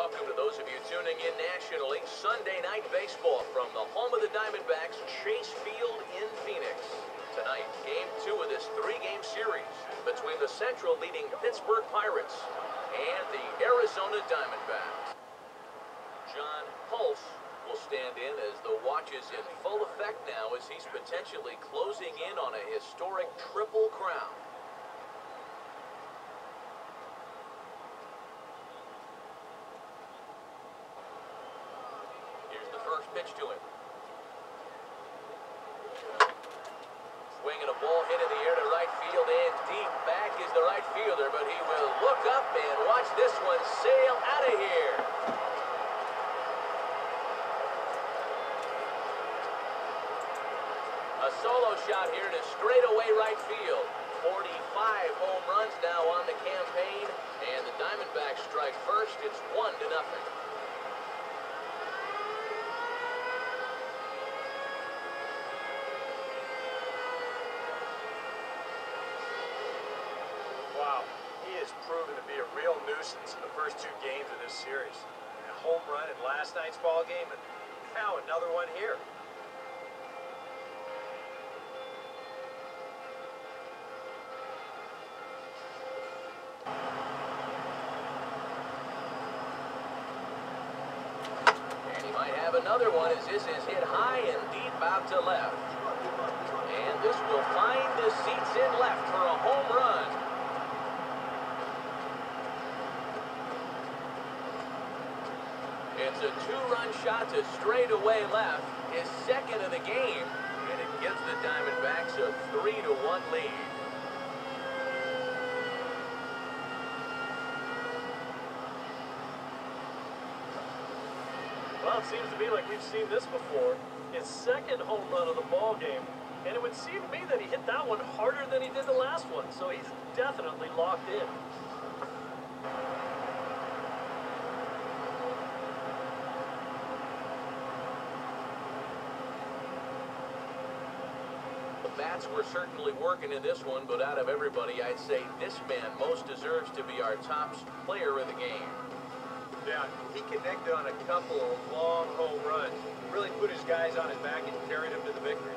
welcome to those of you tuning in nationally. Sunday night baseball from the home of the Diamondbacks, Chase Field in Phoenix. Tonight, game two of this three-game series between the Central leading Pittsburgh Pirates and the Arizona Diamondbacks. John Hulse will stand in as the watch is in full effect now as he's potentially closing in on a historic triple crown. Here's the first pitch to him. Swinging a ball hit in the air to right field and deep back is the right fielder, but he will look up and watch this one sail out of here. A solo shot here to straightaway right field. 45 home runs now on the campaign, and the Diamondbacks strike first. It's one to nothing. Wow, he has proven to be a real nuisance in the first two games of this series. A home run in last night's ball game, and now another one here. And he might have another one as this is hit high and deep out to left. And this will find the seats in left for a home run. It's a two-run shot to straightaway left, his second of the game, and it gives the Diamondbacks a three-to-one lead. Well, it seems to me like we've seen this before. His second home run of the ball game, and it would seem to me that he hit that one harder than he did the last one. So he's definitely locked in. The bats were certainly working in this one, but out of everybody, I'd say this man most deserves to be our top player of the game. Yeah, he connected on a couple of long home runs. Really put his guys on his back and carried them to the victory.